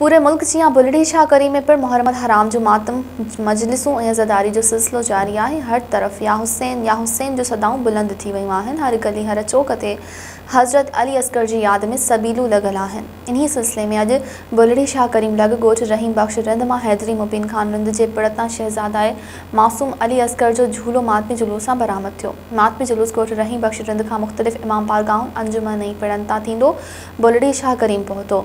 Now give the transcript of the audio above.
पूरे मुल्क जी बुलड़ी शाह करी में पिण मोहम्मद हराम जो मातम मजलिसूं ऐं जो सिलसिलो जारी है हर तरफ़ या हुसैन या हुसैन जो सदाऊं बुलंद हर गली, हर चौक ते हज़रत अली असकर की याद में सबीलूं लगल इन सिलसिले में अज बुलड़ी शाह करीम लग गोठ रहीम बख्श रिंद में हैदरी मुबीन खान रिंद के पिड़ता शहज़ादाए मासूम अली असकर जो झूलो मातमी जुलूस से बरामद थो मातमी जुलूस गोठ रहीम बख्श रिंद का मुख़्तलिफ़ इमाम पार गाँव अंजुमन ऐं पिड़ता बुलड़ी शाह करीम पहुतो।